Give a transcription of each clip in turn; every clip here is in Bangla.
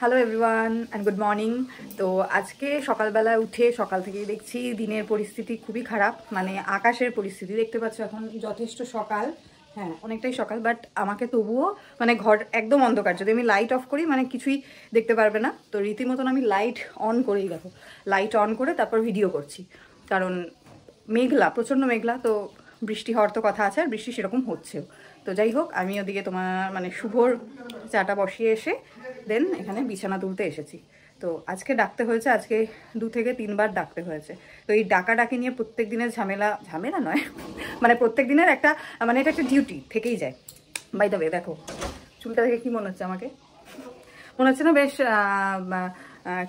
Hello everyone and good morning তো আজকে সকালবেলায় উঠে সকাল থেকেই দেখছি দিনের পরিস্থিতি খুবই খারাপ। মানে আকাশের পরিস্থিতি দেখতে পাচ্ছ এখন যথেষ্ট সকাল। হ্যাঁ অনেকটাই সকাল বাট আমাকে তবুও মানে ঘর একদম অন্ধকার। যদি আমি লাইট অফ করি মানে কিছুই দেখতে পারবে না। তো রীতিমতন আমি লাইট অন করেই দেখো। লাইট অন করে তারপর ভিডিও করছি। কারণ মেঘলা, প্রচণ্ড মেঘলা, তো বৃষ্টি হওয়ার তো কথা আছে, আর বৃষ্টি সেরকম হচ্ছেও। তো যাই হোক, আমি ওদিকে তোমার মানে শুভর চাটা বসিয়ে এসে দেন এখানে বিছানা তুলতে এসেছি। তো আজকে ডাকতে হয়েছে, আজকে দু থেকে তিনবার ডাকতে হয়েছে। তো এই ডাকা ডাকি নিয়ে প্রত্যেক দিনের ঝামেলা ঝামেলা নয় মানে প্রত্যেক দিনের একটা মানে এটা একটা ডিউটি থেকেই যায়। বাই দ্য দেখো, চুলটা দেখে কি মনে হচ্ছে আমাকে? মনে হচ্ছে না বেশ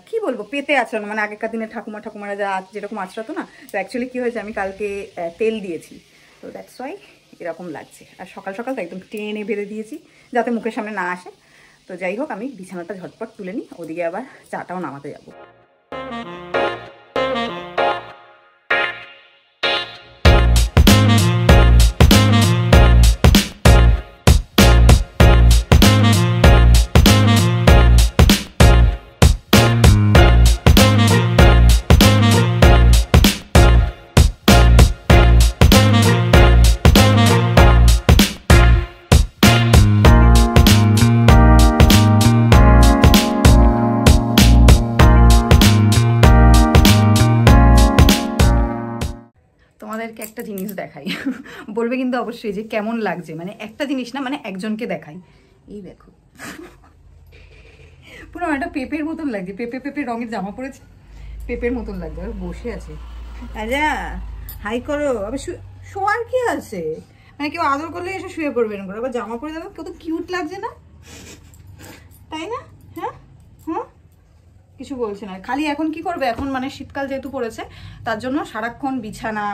কি বলব, পেতে আচরণ মানে আগেকার দিনে ঠাকুমা, ঠাকুমারা যা যেরকম আচরাতো না, তো অ্যাকচুয়ালি কী হয়েছে, আমি কালকে তেল দিয়েছি। তো দ্যাটস ওয়াই এরকম লাগছে। আর সকাল সকাল তো একদম টেনে বেঁধে দিয়েছি, যাতে মুখের সামনে না আসে। তো যাই হোক আমি বিছানাটা ঝটপট তুলে নিই ওদিকে আবার চাটাও নামাতে যাব। একটা জিনিস দেখাই। বলবে কিন্তু অবশ্যই যে কেমন লাগছে। মানে একটা জিনিস না মানে একজনকে দেখাই। এই দেখো। পুরো একটা পেঁপের মতন লাগছে। পেঁপে পেঁপে রঙের জামা পরেছে। পেঁপের মতন লাগছে। আর বসে আছে। আজা হাই করো। আবার শোয়ার কি আছে? মানে কেউ আদর করলে এসে শুয়ে পড়বে এরকম করে। আবার জামা পরে দেবে কত কিউট লাগছে না? তাই না? হ্যাঁ? হ্যাঁ কিছু বলছে না। খালি এখন কি করবে? এখন মানে শীতকাল যেহেতু পড়েছে, তার জন্য সারাক্ষণ বিছানা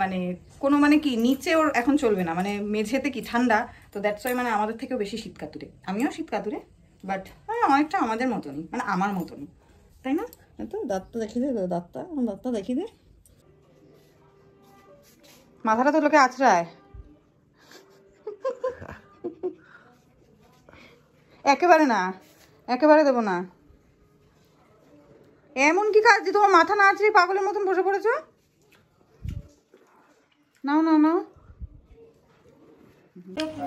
মানে কোনো মানে কি নিচে ওর এখন চলবে না মানে মেঝেতে কি ঠান্ডা তো দ্যাটস ওয়াই মানে আমাদের থেকেও বেশি শীত কাতুরে। আমিও শীত কাতুরে বাট হ্যাঁ অনেকটা আমাদের মতনই মানে আমার মতনই। তাই না? তো দাঁতটা দেখি দে দাঁতটা দাঁতটা দেখিয়ে দে। মাথাটা তো লোকে আছড়ায়। একেবারে না একেবারে দেবো না। এমন কি কাজ যে তোমার মাথা না আছে পাগলের মতন বসে পড়েছো? নাও নাও নাও।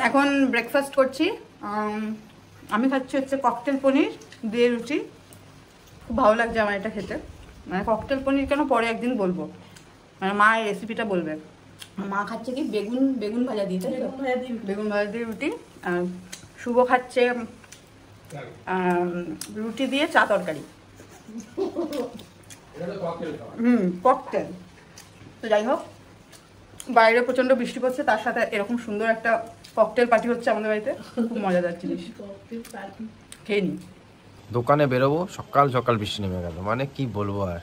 এখন ব্রেকফাস্ট করছি। আমি খাচ্ছি হচ্ছে ককটেল পনির দিয়ে রুটি। খুব ভালো লাগছে আমার এটা খেতে। মানে ককটেল পনির কেন পরে একদিন বলব? মানে মা এই রেসিপিটা বলবে। মা খাচ্ছে কি বেগুন বেগুন ভাজা দিয়ে তাই বেগুন ভাজা দিয়ে রুটি। আর শুভ খাচ্ছে রুটি দিয়ে চা তরকারি। হুম ককটেল তো যাই হোক বাইরে প্রচণ্ড বৃষ্টি পড়ছে, তার সাথে এরকম সুন্দর একটা ককটেল পার্টি হচ্ছে আমাদের বাড়িতে, খুব মজাদার জিনিস। খেয়ে নি দোকানে বেরোবো, সকাল সকাল বৃষ্টি নেমে গেল। মানে কি বলব আর?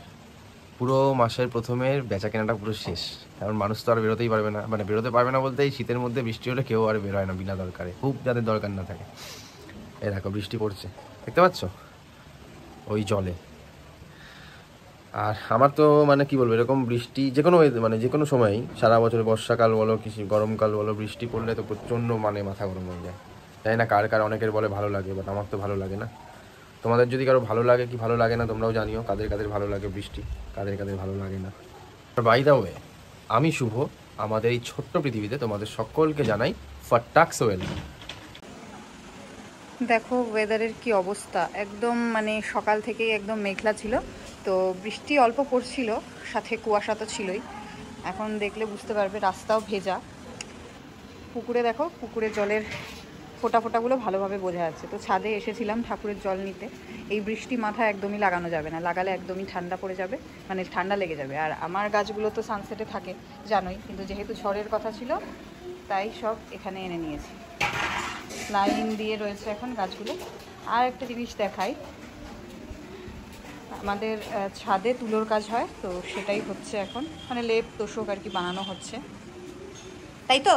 পুরো মাসের প্রথমের বেচা কেনাটা পুরো শেষ। কারণ মানুষ তো আর বেরোতেই পারবে না। মানে বেরোতে পারবে না বলতে এই শীতের মধ্যে বৃষ্টি হলে কেউ আর বেরোয় না বিনা দরকারে। খুব যাদের দরকার না থাকে। এই দেখো, বৃষ্টি পড়ছে। দেখতে পাচ্ছ? ওই জলে। আর আমার তো মানে কি বলব, এরকম বৃষ্টি যে কোনো মানে যে কোনো সময়ই, সারা বছর বর্ষাকাল বলো কিছু গরমকাল বলো, বৃষ্টি পড়লে তো প্রচণ্ড মানে মাথা গরম হয়ে যায়। তাই না কার কার, অনেকের বলে ভালো লাগে বাট আমার তো ভালো লাগে না। তোমাদের যদি কারও ভালো লাগে কি ভালো লাগে না, তোমরাও জানিও কাদের কাদের ভালো লাগে বৃষ্টি, কাদের কাদের ভালো লাগে না। বাই দা ওয়ে আমি শুভ, আমাদের এই ছোট্ট পৃথিবীতে তোমাদের সকলকে জানাই ফাটাক্স ওয়েলকাম দেখো ওয়েদারের কি অবস্থা? একদম মানে সকাল থেকেই একদম মেঘলা ছিল। তো বৃষ্টি অল্প পড়ছিল, সাথে কুয়াশা তো ছিলই। এখন দেখলে বুঝতে পারবে রাস্তাও ভেজা। পুকুরে দেখো, পুকুরের জলের ফোটা ফোটাগুলো ভালোভাবে বোঝা যাচ্ছে। তো ছাদে এসেছিলাম ঠাকুরের জল নিতে। এই বৃষ্টি মাথা একদমই লাগানো যাবে না। লাগালে একদমই ঠান্ডা পড়ে যাবে মানে ঠান্ডা লেগে যাবে। আর আমার গাছগুলো তো সানসেটে থাকে, জানোই। কিন্তু যেহেতু ঝড়ের কথা ছিল, তাই সব এখানে এনে নিয়েছি। লাইন দিয়ে রয়েছে এখন গাছগুলো। আর একটা জিনিস দেখাই আমাদের ছাদে তুলোর কাজ হয়, তো সেটাই হচ্ছে এখন। মানে লেপ, তোষক আর কি বানানো হচ্ছে। তাই তো?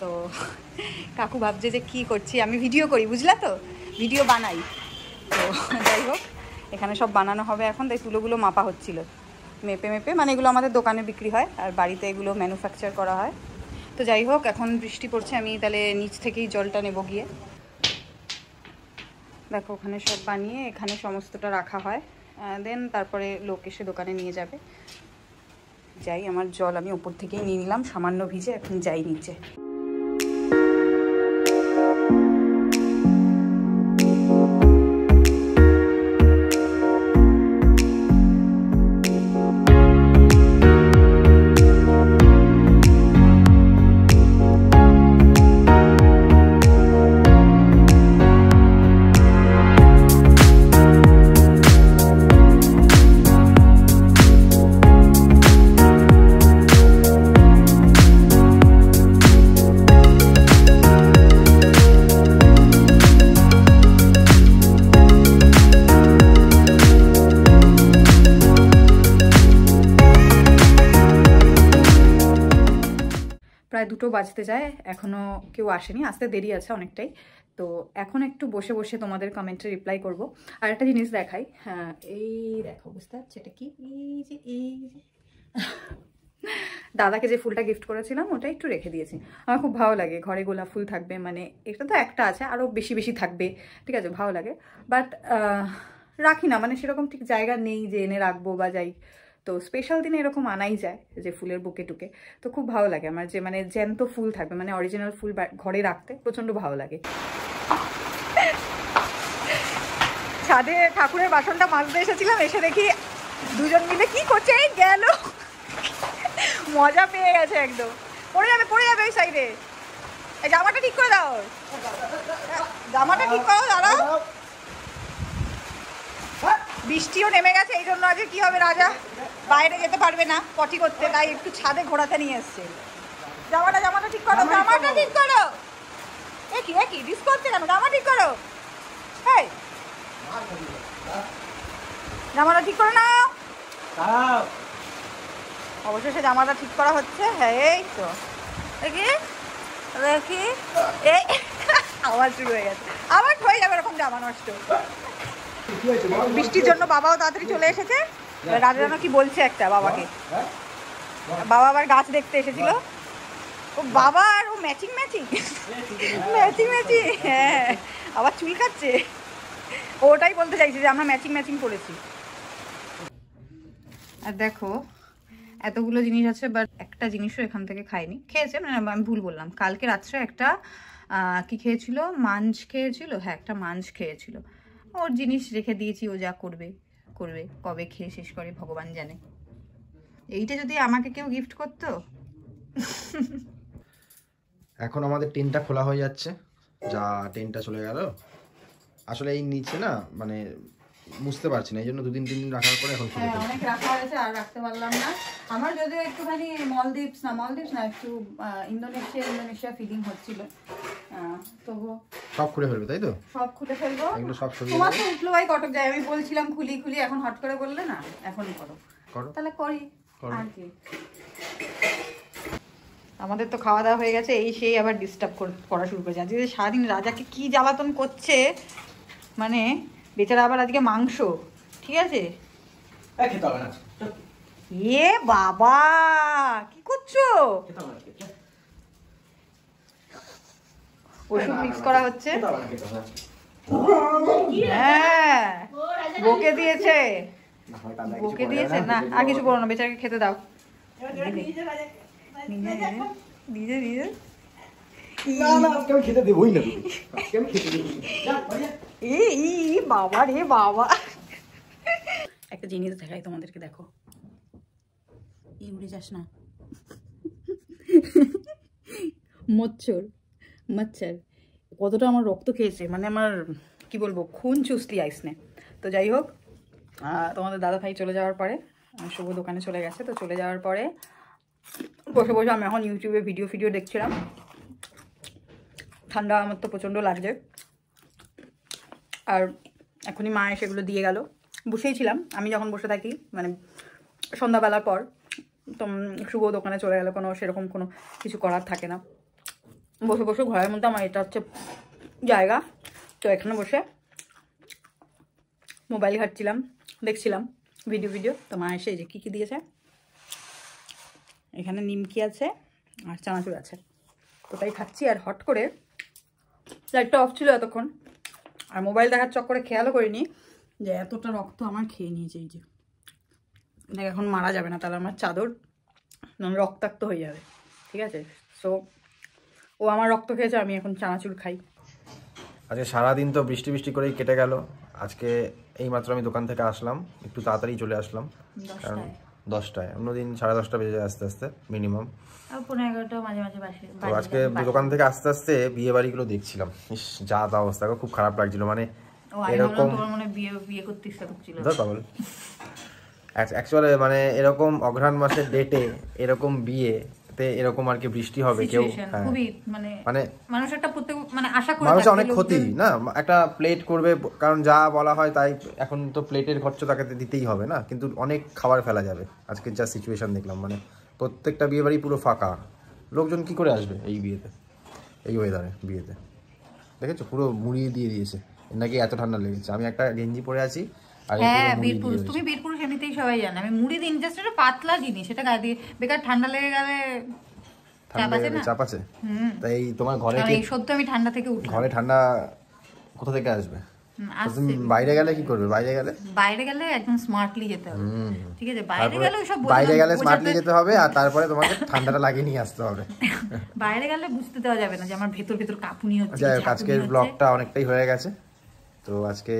তো কাকু ভাবছে যে কি করছি, আমি ভিডিও করি, বুঝলা তো? ভিডিও বানাই। তো যাই হোক, এখানে সব বানানো হবে এখন, তাই তুলোগুলো মাপা হচ্ছিল। মেপে মেপে মানে এগুলো আমাদের দোকানে বিক্রি হয়, আর বাড়িতে এগুলো ম্যানুফ্যাকচার করা হয়। তো যাই হোক, এখন বৃষ্টি পড়ছে, আমি তাহলে নিচ থেকেই জলটা নেব গিয়ে। দেখো, ওখানে সব বানিয়ে এখানে সমস্তটা রাখা হয়। দেন তারপরে লোক এসে দোকানে নিয়ে যাবে। যাই, আমার জল আমি ওপর থেকেই নিয়ে নিলাম, সামান্য ভিজে, এখন যাই নিচে। দুটো বাজতে যায় এখনও কেউ আসেনি, আসতে দেরি আছে অনেকটাই। তো এখন একটু বসে বসে তোমাদের কমেন্টে রিপ্লাই করব। আর একটা জিনিস দেখাই হ্যাঁ এই দেখো, বুঝতে পারছি এটা কি? এই যে এই যে। দাদাকে যে ফুলটা গিফট করেছিলাম, ওটা একটু রেখে দিয়েছি। আমার খুব ভালো লাগে, ঘরে গোলাপ ফুল থাকবে মানে এটা তো একটা আছে আরও বেশি বেশি থাকবে, ঠিক আছে, ভালো লাগে। বাট রাখি না মানে সেরকম ঠিক জায়গা নেই যে এনে রাখব বা যাই। তো স্পেশাল দিনে এরকম আনাই যায় যে ফুলের বুকে টুকে। তো খুব ভালো লাগে আমার, যে মানে জ্যান্ত ফুল থাকবে মানে অরিজিনাল ফুল ঘরে রাখতে প্রচণ্ড ভালো লাগে। ছাদে ঠাকুরের বাসনটা মাজতে এসেছিলাম, এসে দেখি দুজন মিলে কি করছে গেল। মজা পেয়ে গেছে একদম। পড়ে যাবে পড়ে যাবে ওই সাইডে জামাটা ঠিক করে দাও। জামাটা ঠিক করো, দাঁড়াও। বৃষ্টিও নেমে গেছে এই জন্য আজকে কি হবে রাজা? বাইরে যেতে পারবে না পটি করতে তাই একটু ছাদে ঘোরাতে নিয়ে এসছে। জামাটা জামাটা ঠিক করো জামাটা ঠিক করো। এ কি এ কি ডিস করছে কেন? জামা ঠিক করো। এই জামাটা ঠিক করে নাও অবশেষে জামাটা ঠিক করা হচ্ছে হ্যাঁ এই তো দেখি দেখি এই আবার শুরু হয়ে গেছে। আবার হয়ে যাবে এরকম জামা নষ্ট। বৃষ্টির জন্য বাবাও তাড়াতাড়ি চলে এসেছে। রাজা যেন কি বলছে একটা বাবাকে? বাবা আবার গাছ দেখতে এসেছিল। ও বাবা আর ও ম্যাচিং ম্যাচিং ম্যাচিং ম্যাচিং হ্যাঁ। আবার চুল খাচ্ছে ওটাই বলতে চাইছে যে আমরা ম্যাচিং ম্যাচিং করেছি। আর দেখো এতগুলো জিনিস আছে বাট একটা জিনিসও এখান থেকে খাইনি। খেয়েছে মানে আমি ভুল বললাম। কালকে রাত্রে একটা কি খেয়েছিল? মাঞ্জ খেয়েছিল? হ্যাঁ একটা মাঞ্জ খেয়েছিল। ওর জিনিস রেখে দিয়েছি ও যা করবে করবে। কবে খেয়ে শেষ করে ভগবান জানে। এইটা যদি আমাকে কেউ গিফট করতো? এখন আমাদের টেনটা খোলা হয়ে যাচ্ছে। যা টেনটা চলে গেল। আসলে এই নিচে না মানে বুঝতে পারছি না এই জন্য দুদিন তিন দিন রাখার পরে এখন হ্যাঁ অনেক রাখা হয়েছে আর রাখতে পারলাম না। আমার যদিও একটুখানি মলদ্বীপস না মলদ্বীপস না একটু ইন্দোনেশিয়া ইন্দোনেশিয়া ফিলিং হচ্ছিল। সব খুলে ফেলবে তাই তো? সব খুলে ফেলব। এগুলো সব সরিয়ে তোমার তো উঠল ভাই কটক যায় আমি বলছিলাম খুলি খুলি এখন হট করে বললে না এখনই করো। করো। তাহলে করি আর কি। আমাদের তো খাওয়া দাওয়া হয়ে গেছে এই সেই আবার ডিস্টার্ব করা শুরু করেছে। আজকে সারাদিন রাজাকে কি জ্বালাতন করছে মানে বেচারা আবার আজকে মাংস ঠিক আছে? এ বাবা কি করছ? ওষুধ মিক্স করা হচ্ছে। হ্যাঁ। বকে দিয়েছে। বকে দিয়েছে? না আর কিছু করো না। বেচারাকে খেতে দাও। নিজে নিজে বাবা রে বাবা। একটা জিনিস দেখাই তোমাদেরকে দেখো। এই উড়ে যাস না। মচ্ছর। মচ্ছর। কতটা আমার রক্ত খেয়েছে মানে আমার, কি বলব, খুন চুস্তি আইসনে। তো যাই হোক তোমাদের দাদা ভাই চলে যাওয়ার পরে শুভ দোকানে চলে গেছে, তো চলে যাওয়ার পরে বসে বসে আমি এখন ইউটিউবে ভিডিও ফিডিও দেখছিলাম। ঠান্ডা আমার তো প্রচণ্ড লাগছে। আর এখনই মা সেগুলো দিয়ে গেল। বসেই ছিলাম, আমি যখন বসে থাকি মানে সন্ধ্যাবেলার পর, তো শুভ দোকানে চলে গেলে কোনো সেরকম কোনো কিছু করার থাকে না। বসে বসে ঘরের মধ্যে আমার এটা হচ্ছে জায়গা। তো এখানে বসে মোবাইল ঘাটছিলাম, দেখছিলাম ভিডিও ভিডিও তো মা এসে যে কী কী দিয়েছে? এখানে নিমকি আছে আর চানাচুর আছে। তো তাই খাচ্ছি আর হট করে লাইটটা অফ ছিল এতক্ষণ। আর মোবাইল দেখার চক্করে খেয়ালও করিনি যে এতটা রক্ত আমার খেয়ে নিয়েছে এই যে। এখন মারা যাবে না, তাহলে আমার চাদর রক্তাক্ত হয়ে যাবে। ঠিক আছে? সো ও আমার রক্ত খেয়েছে আমি এখন চানাচুর খাই। আজকে সারাদিন তো বৃষ্টি বৃষ্টি করেই কেটে গেল। আজকে এইমাত্র আমি দোকান থেকে আসলাম একটু তাড়াতাড়ি চলে আসলাম। কারণ দশটায়। অন্যদিন সাড়ে দশটা বেজে যায় আস্তে আস্তে মিনিমাম তো আজকে দোকান থেকে আস্তে আস্তে বিয়ে বাড়িগুলো দেখছিলাম। ইস যা তা অবস্থা খুব খারাপ লাগছিল। মানে এরকম মনে বিয়ে বিয়ে এরকম অঘ্রাণ মাসের ডেটে এরকম বিয়েতে এরকম আর কি বৃষ্টি হবে কেউ হ্যাঁ। মানে মানে মানুষ একটা প্রত্যেক মানে আশা করে মানুষের অনেক ক্ষতি না? একটা প্লেট করবে কারণ যা বলা হয় তাই এখন তো প্লেটের খরচ তাকে তো দিতেই হবে না? কিন্তু অনেক খাবার ফেলা যাবে। আজকের যা সিচুয়েশন দেখলাম মানে প্রত্যেকটা বিয়ে বাড়ি পুরো ফাঁকা। লোকজন কি করে আসবে এই বিয়েতে? এই ওয়েদারে বিয়েতে? দেখেছ? পুরো মুড়িয়ে দিয়ে দিয়েছে। নাকি এত ঠান্ডা লেগেছে। আমি একটা গেঞ্জি পরে আছি হ্যাঁ বীরপুরুষ তুমি বীরপুরুষ এমনিতেই সবাই জানে। আমি মুড়ি দিন জাস্ট একটা পাতলা জিনিস সেটা গায়ে দিয়ে বেকার ঠান্ডা লেগে গেলে চাপ আছে লেগে না চাপ আছে? হুম। তাই তোমার ঘরে এই সত্য আমি ঠান্ডা থেকে উঠলাম। ঘরে ঠান্ডা কোথা থেকে আসবে? হুম, তো আসছে। তুমি বাইরে গেলে কি করবে? বাইরে গেলে? বাইরে গেলে একদম স্মার্টলি যেতে হবে। ঠিক আছে বাইরে গেলে বাইরে গেলে স্মার্টলি যেতে হবে আর তারপরে তোমাকে ঠান্ডাটা লাগিয়ে নিয়ে আসতে হবে। বাইরে গেলে বুঝতে দেওয়া যাবে না যে আমার ভেতর ভেতর কাঁপুনি হচ্ছে আজকের ব্লগটা অনেকটাই হয়ে গেছে। তো আজকে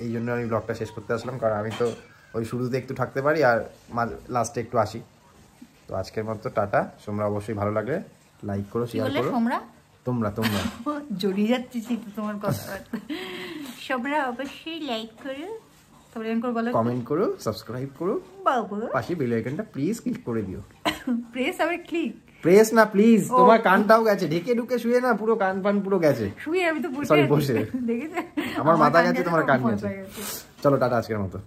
এই- জন্য আমি ব্লগটা শেষ করতে আসলাম কারণ আমি তো ওই শুরুতে একটু থাকতে পারি আর লাস্টে একটু আসি। তো আজকের মতো টাটা তোমরা অবশ্যই ভালো লাগলে লাইক করো শেয়ার করো। তোমরা তোমরা তোমরা। জড়িয়ে যাচ্ছি তোমার কথা তোমরা অবশ্যই লাইক করো। কমেন্ট করো সাবস্ক্রাইব করো পাশে বেল আইকনটা প্লিজ ক্লিক করে দিও। প্রেস আবার ক্লিক প্রেস না প্লিজ তোমার কানটাও গেছে। ঢেকে ঢুকে শুয়ে না পুরো কান ফান পুরো গেছে। শুয়ে আমি তো বসে বসে। আমার মাথা গেছে তোমার কান গেছে। চলো টাটা আজকের মতো।